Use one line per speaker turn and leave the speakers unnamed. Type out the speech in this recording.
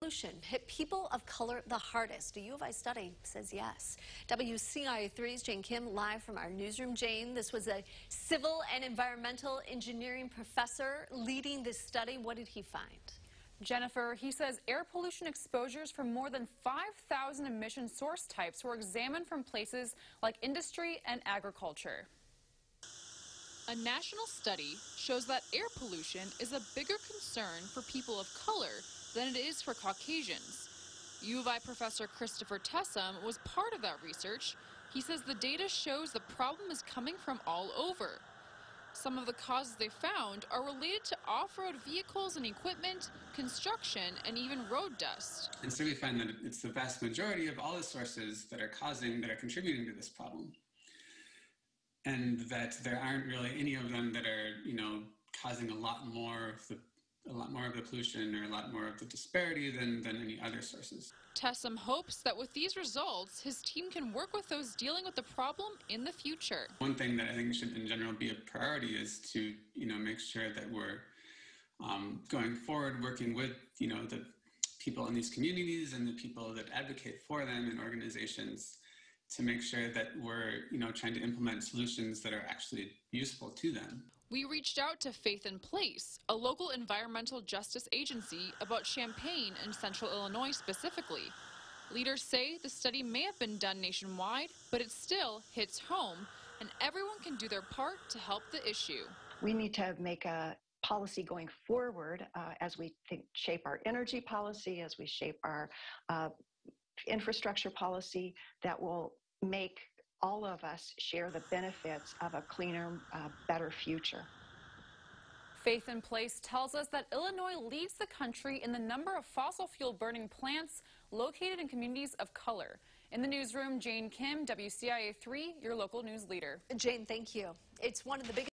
Pollution hit people of color the hardest. A U of I study says yes. WCIA3's Jane Kim live from our newsroom. Jane, this was a civil and environmental engineering professor leading this study. What did he find?
Jennifer, he says air pollution exposures from more than 5,000 emission source types were examined from places like industry and agriculture.
A national study shows that air pollution is a bigger concern for people of color than it is for Caucasians. U of I professor Christopher Tessum was part of that research. He says the data shows the problem is coming from all over. Some of the causes they found are related to off-road vehicles and equipment, construction, and even road dust.
And so we find that it's the vast majority of all the sources that are causing, that are contributing to this problem. And that there aren't really any of them that are, you know, causing a lot more of the a lot more of the pollution or a lot more of the disparity than, than any other sources.
Tessum hopes that with these results, his team can work with those dealing with the problem in the future.
One thing that I think should in general be a priority is to, you know, make sure that we're um, going forward working with, you know, the people in these communities and the people that advocate for them and organizations to make sure that we're, you know, trying to implement solutions that are actually useful to them.
We reached out to Faith in Place, a local environmental justice agency about Champaign and central Illinois specifically. Leaders say the study may have been done nationwide, but it still hits home, and everyone can do their part to help the issue.
We need to make a policy going forward uh, as we think, shape our energy policy, as we shape our uh, infrastructure policy that will make all of us share the benefits of a cleaner, uh, better future.
Faith in Place tells us that Illinois leads the country in the number of fossil fuel burning plants located in communities of color. In the newsroom, Jane Kim, WCIA 3, your local news leader.
Jane, thank you. It's one of the biggest